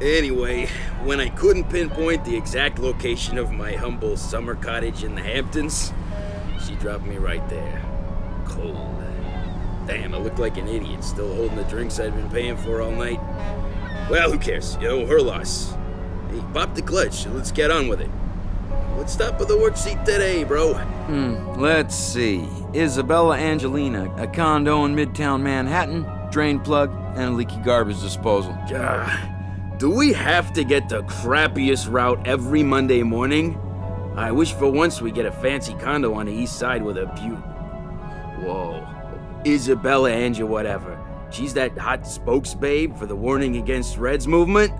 Anyway, when I couldn't pinpoint the exact location of my humble summer cottage in the Hamptons, she dropped me right there. Cold. Damn, I look like an idiot still holding the drinks I'd been paying for all night. Well, who cares? You know, her loss. Hey, pop the clutch. Let's get on with it. What's up with the work worksheet today, bro? Hmm, let's see. Isabella Angelina, a condo in Midtown Manhattan, drain plug, and a leaky garbage disposal. Ah, do we have to get the crappiest route every Monday morning? I wish for once we get a fancy condo on the east side with a view. Whoa. Isabella Angel whatever. She's that hot spokesbabe for the Warning Against Reds movement?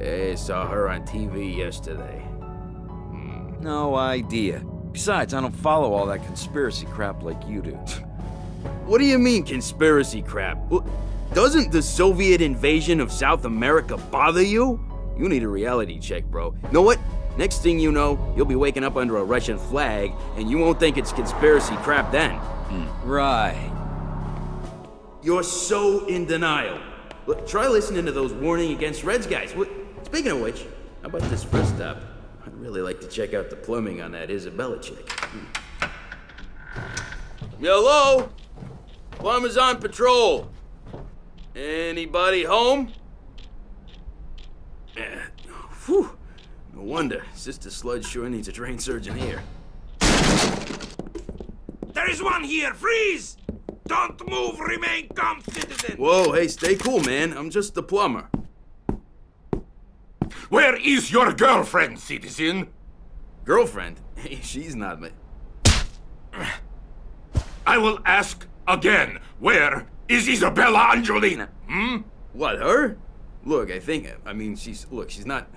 I saw her on TV yesterday. Hmm. No idea. Besides, I don't follow all that conspiracy crap like you do. What do you mean, conspiracy crap? Well, Doesn't the Soviet invasion of South America bother you? You need a reality check, bro. Know what? Next thing you know, you'll be waking up under a Russian flag, and you won't think it's conspiracy crap then. Hmm. Right. You're so in denial. Look, try listening to those warning against Reds guys. What, speaking of which, how about this first stop? I'd really like to check out the plumbing on that Isabella chick. Hello? Plumber's on patrol. Anybody home? Eh, Whew. No wonder. Sister Sludge sure needs a trained surgeon here. There is one here! Freeze! Don't move, remain calm, citizen! Whoa, hey, stay cool, man. I'm just the plumber. Where is your girlfriend, citizen? Girlfriend? Hey, she's not my. I will ask again. Where is Isabella Angelina? Hmm? What, her? Look, I think, I mean, she's, look, she's not.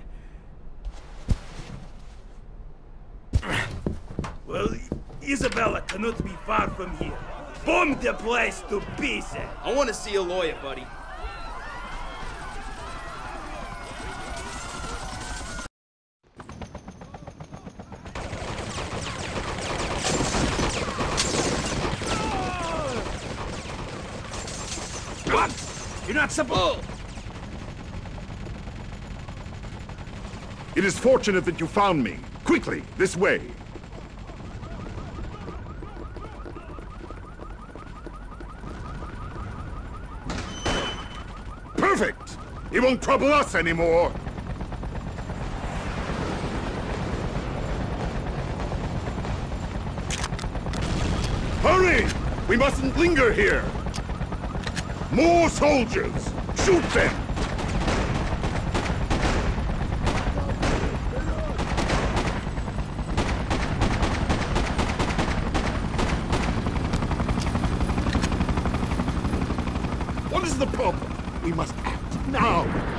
Well, Isabella cannot be far from here. Bomb the place to pieces. I want to see a lawyer, buddy. What? You're not supposed. Oh, It is fortunate that you found me. Quickly, this way. Perfect! He won't trouble us anymore. Hurry! We mustn't linger here. More soldiers! Shoot them! What is the problem? We must act now.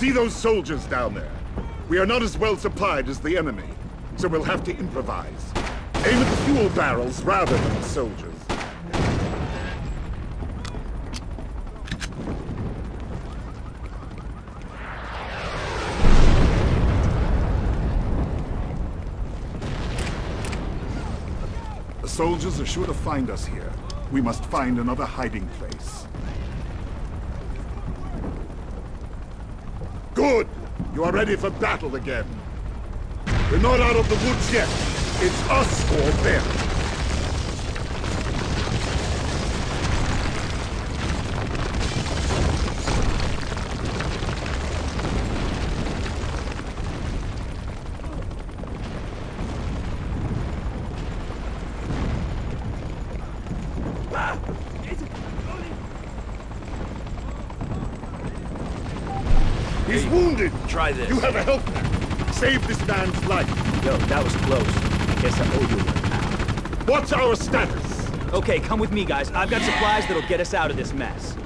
See those soldiers down there? We are not as well supplied as the enemy, so we'll have to improvise. Aim at the fuel barrels rather than the soldiers. The soldiers are sure to find us here. We must find another hiding place. You are ready for battle again. We're not out of the woods yet. It's us or them. He's wounded! Try this. You have a pack. Save this man's life. Yo, that was close. I guess I owe you one. What's our status? Okay, come with me, guys. I've got supplies that'll get us out of this mess.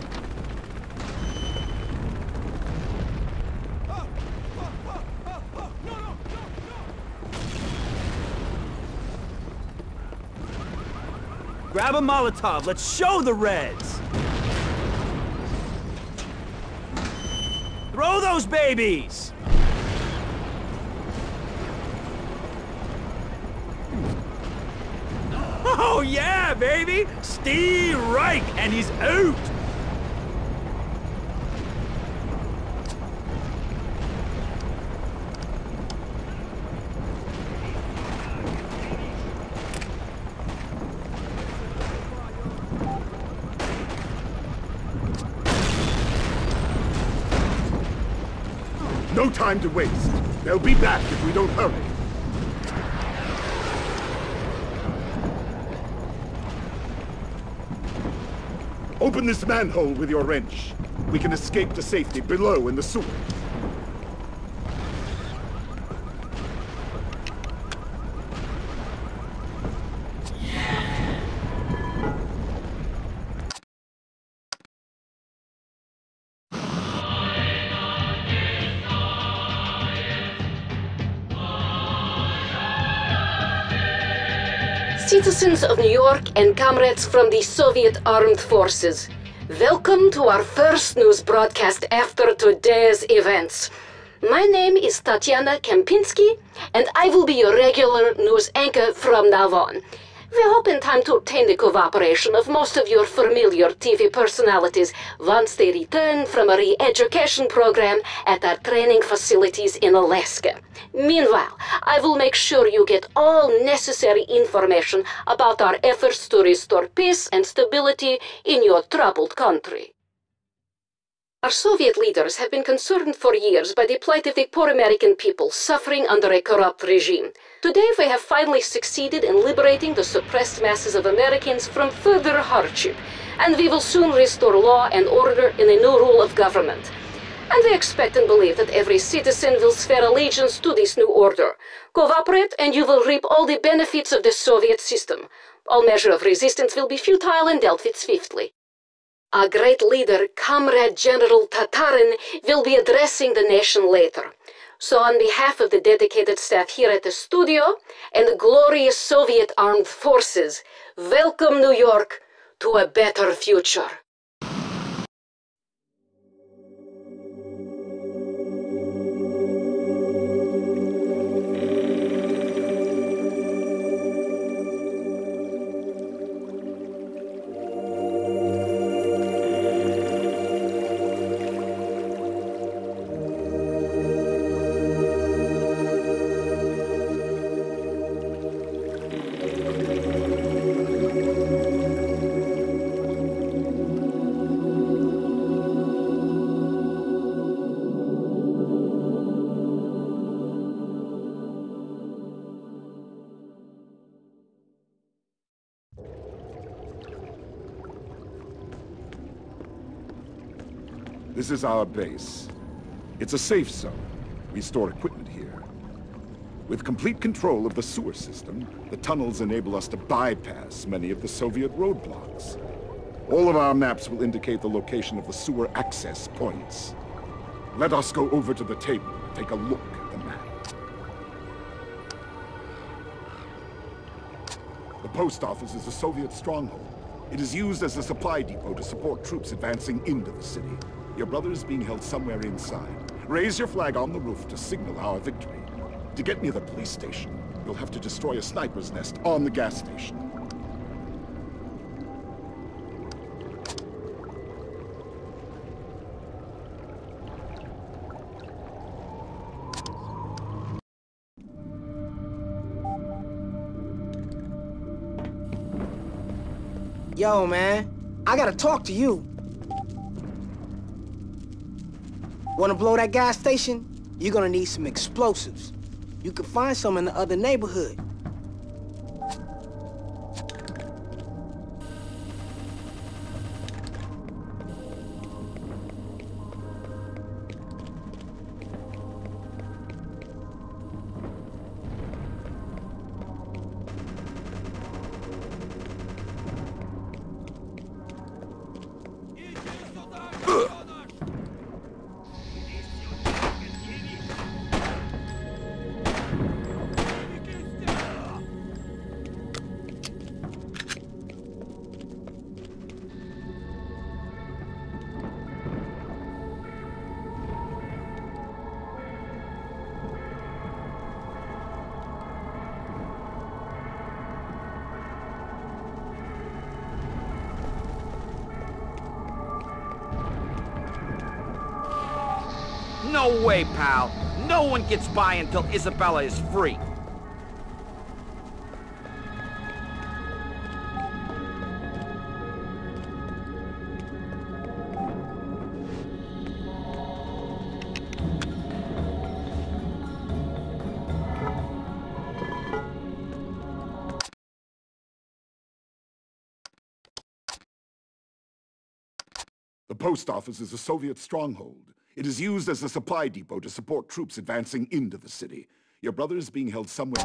Grab a Molotov. Let's show the Reds. Throw those babies! Oh yeah, baby! Steve Reich, and he's out! Time to waste. They'll be back if we don't hurry. Open this manhole with your wrench. We can escape to safety below in the sewer. Citizens of New York and comrades from the Soviet Armed Forces, welcome to our first news broadcast after today's events. My name is Tatiana Kempinski, and I will be your regular news anchor from now on. We hope in time to obtain the cooperation of most of your familiar TV personalities once they return from a re-education program at our training facilities in Alaska. Meanwhile, I will make sure you get all necessary information about our efforts to restore peace and stability in your troubled country. Our Soviet leaders have been concerned for years by the plight of the poor American people suffering under a corrupt regime. Today, we have finally succeeded in liberating the suppressed masses of Americans from further hardship, and we will soon restore law and order in a new rule of government. And we expect and believe that every citizen will swear allegiance to this new order. Cooperate, and you will reap all the benefits of the Soviet system. All measure of resistance will be futile and dealt with swiftly. Our great leader, Comrade General Tatarin, will be addressing the nation later. So, on behalf of the dedicated staff here at the studio and the glorious Soviet armed forces, welcome New York to a better future. This is our base. It's a safe zone. We store equipment here. With complete control of the sewer system, the tunnels enable us to bypass many of the Soviet roadblocks. All of our maps will indicate the location of the sewer access points. Let us go over to the table and take a look at the map. The post office is a Soviet stronghold. It is used as a supply depot to support troops advancing into the city. Your brother is being held somewhere inside. Raise your flag on the roof to signal our victory. To get near the police station, you'll have to destroy a sniper's nest on the gas station. Yo, man, I gotta talk to you. Wanna blow that gas station? You're gonna need some explosives. You can find some in the other neighborhood. No way, pal. No one gets by until Isabella is free. The post office is a Soviet stronghold. It is used as a supply depot to support troops advancing into the city. Your brother is being held somewhere...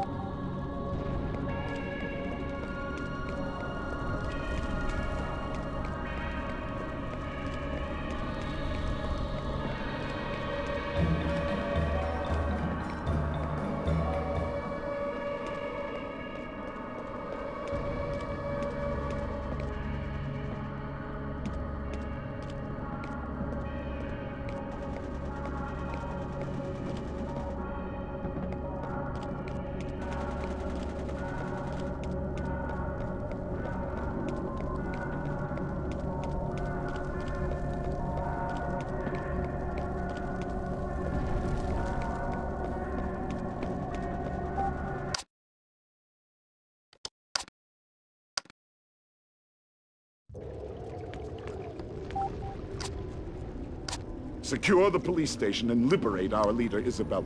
Secure the police station and liberate our leader, Isabella.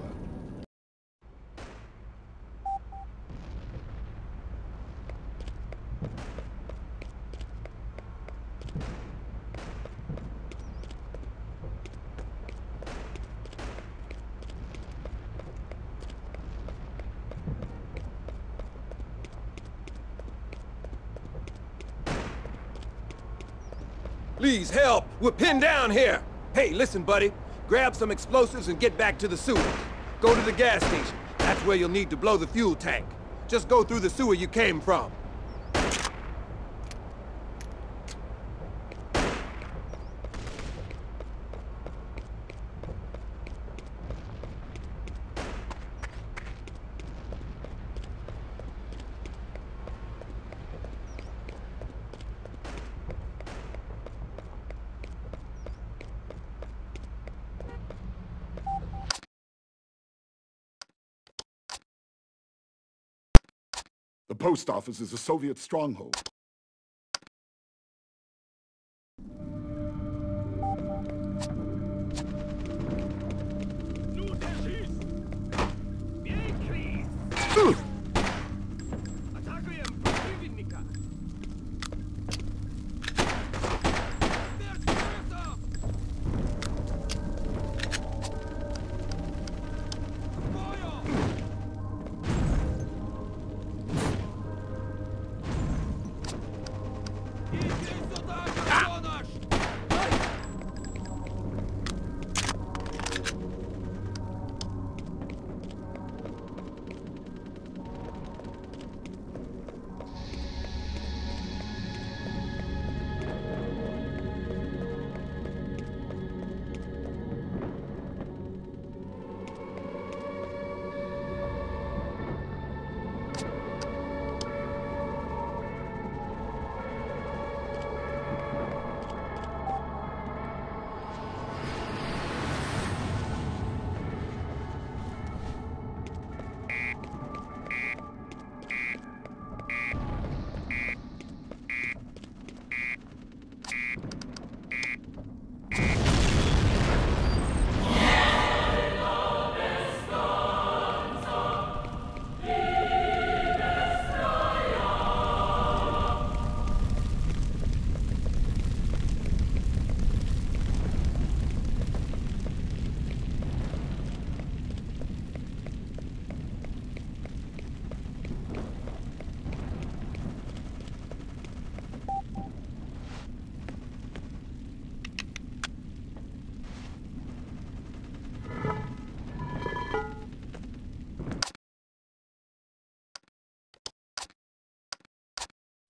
Please help! We're pinned down here! Hey, listen, buddy. Grab some explosives and get back to the sewer. Go to the gas station. That's where you'll need to blow the fuel tank. Just go through the sewer you came from. The post office is a Soviet stronghold.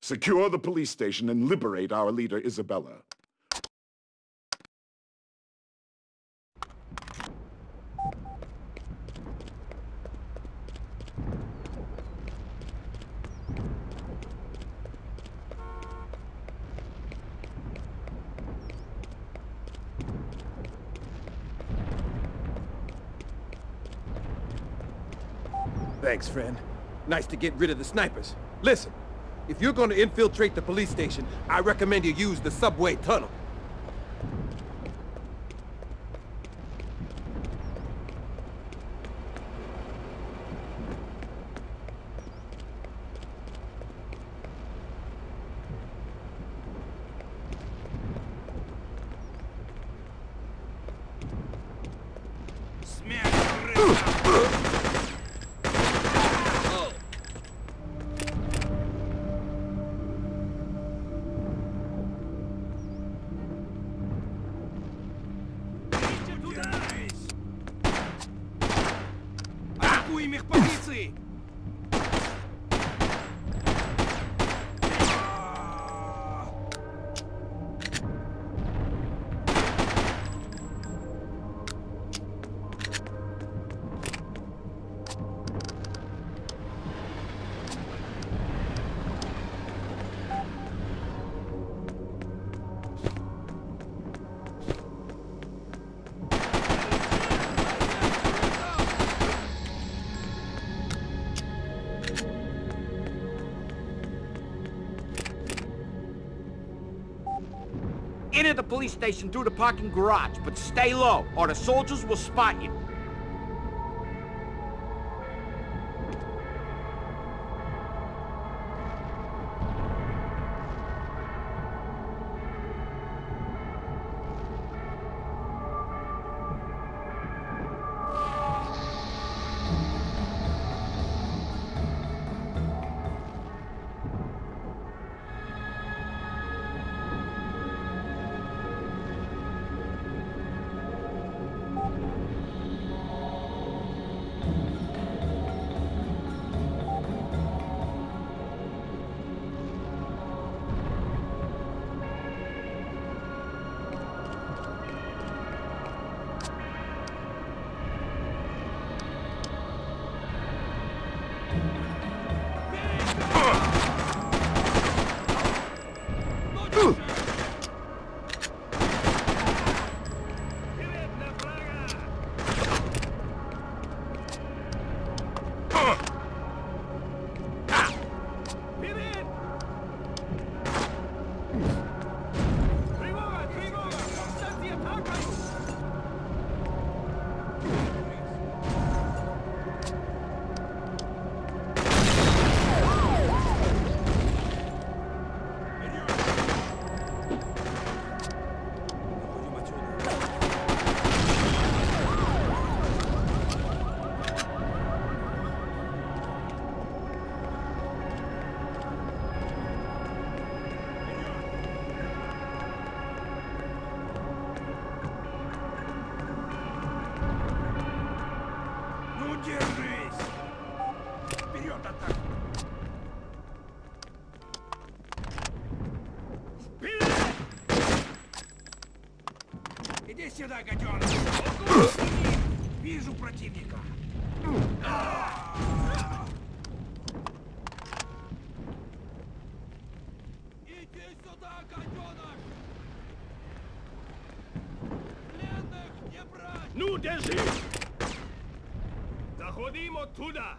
Secure the police station and liberate our leader, Isabella. Thanks, friend. Nice to get rid of the snipers. Listen, if you're gonna infiltrate the police station, I recommend you use the subway tunnel. league. Enter the police station through the parking garage, but stay low, or the soldiers will spot you. Сюда, гаденыш! Вижу противника! Иди сюда, гаденыш! Пленных не брать! Ну, держись! Заходим оттуда!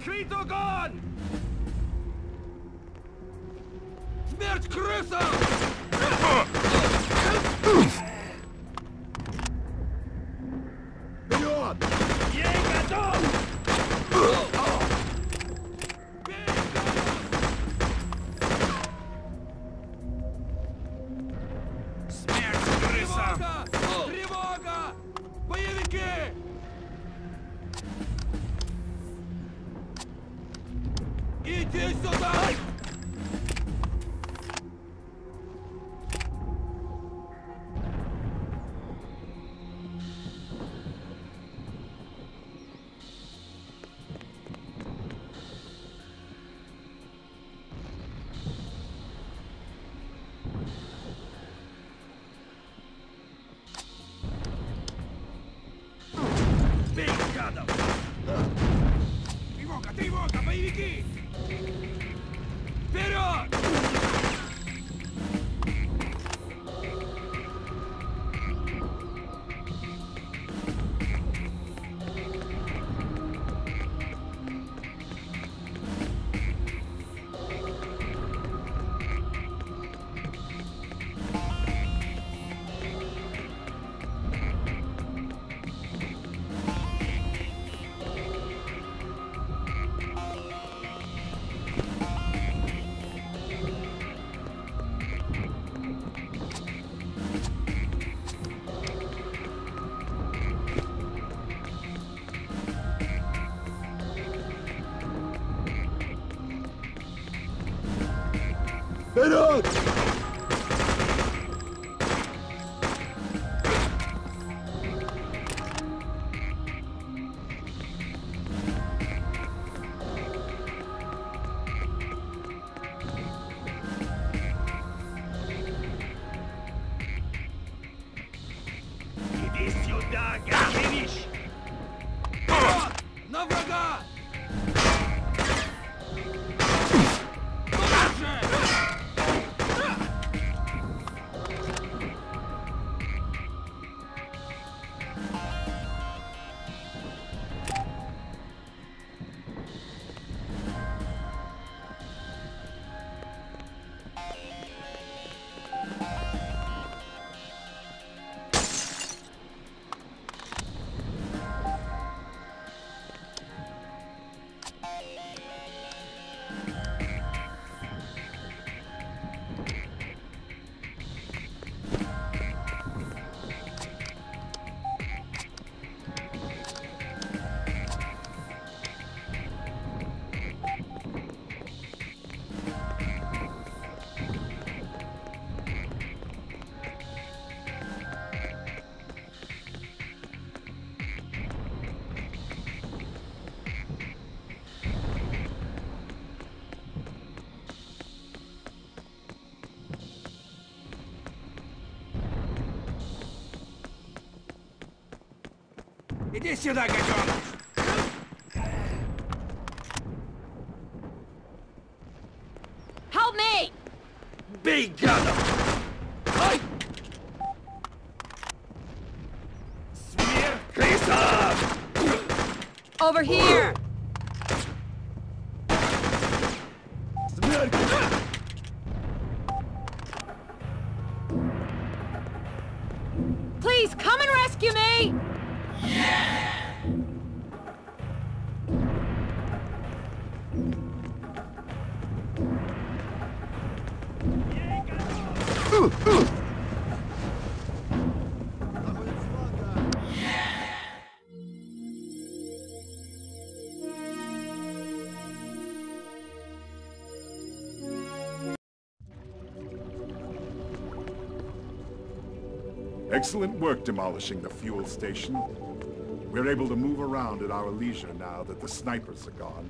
Открыть огонь! Смерть крысам! Que isso, soldado! Берегись! На врага! Иди сюда, гаденыш! Help me! Бей, гадов! Ай! Смерть крысам! Over here! Смерть! Please come and rescue me! Excellent work demolishing the fuel station. We're able to move around at our leisure now that the snipers are gone.